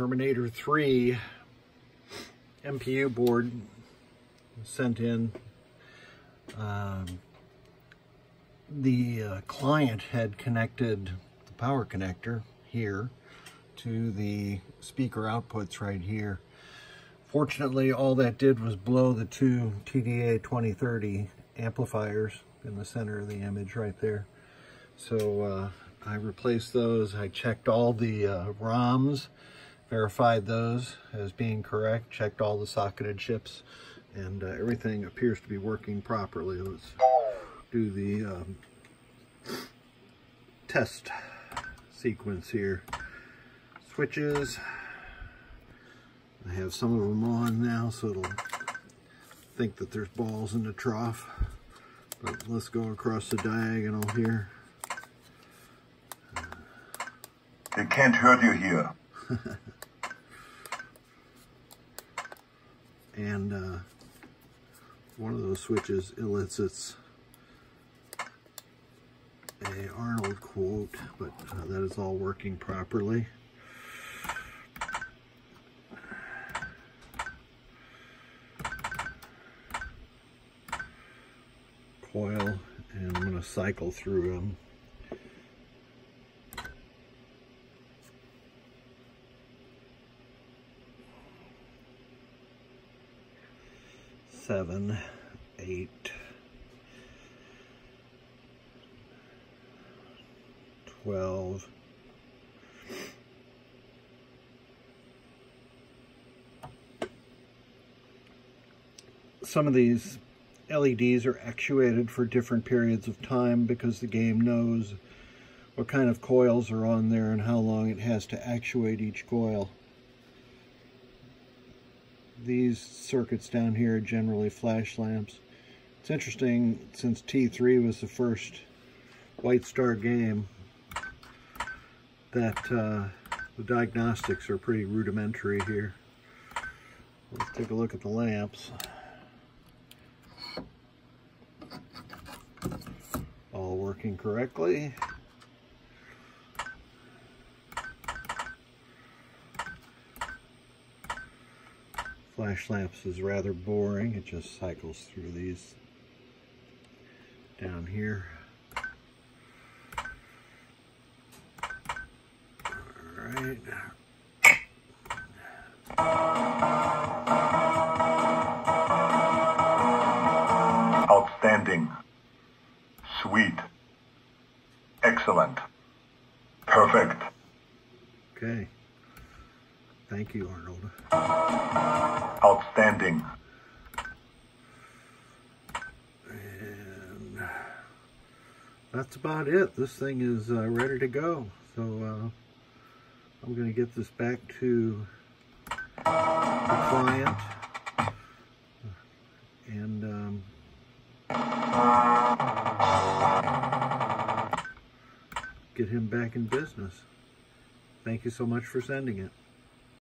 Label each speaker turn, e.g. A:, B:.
A: Terminator 3 MPU board sent in. Um, the uh, client had connected the power connector here to the speaker outputs right here. Fortunately, all that did was blow the two TDA 2030 amplifiers in the center of the image right there. So uh, I replaced those. I checked all the uh, ROMs, verified those as being correct, checked all the socketed chips, and uh, everything appears to be working properly. Let's do the um, test sequence here. Switches. I have some of them on now, so it'll think that there's balls in the trough. But let's go across the diagonal here.
B: They can't hurt you here.
A: and uh, one of those switches elicits a Arnold quote, but uh, that is all working properly. Coil, and I'm going to cycle through them. Seven, eight, twelve, some of these LEDs are actuated for different periods of time because the game knows what kind of coils are on there and how long it has to actuate each coil these circuits down here are generally flash lamps. It's interesting, since T3 was the first White Star game, that uh, the diagnostics are pretty rudimentary here. Let's take a look at the lamps. All working correctly. Flash lamps is rather boring. It just cycles through these down here. All right.
B: Outstanding. Sweet. Excellent. Perfect.
A: Okay. Thank you, Arnold.
B: Outstanding.
A: And that's about it. This thing is uh, ready to go. So uh, I'm going to get this back to the client and um, get him back in business. Thank you so much for sending it.